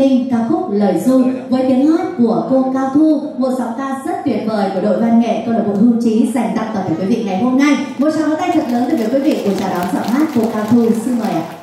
Ninh ca khúc Lời Du với tiếng hát của cô Cao Thu, một giọng ca rất tuyệt vời của đội văn nghệ câu lạc bộ Hưu Trí dành tặng toàn thể quý vị ngày hôm nay. Một tràng tay thật lớn từ phía quý vị cùng chào đón giọng hát cô Cao Thu. Xin mời ạ.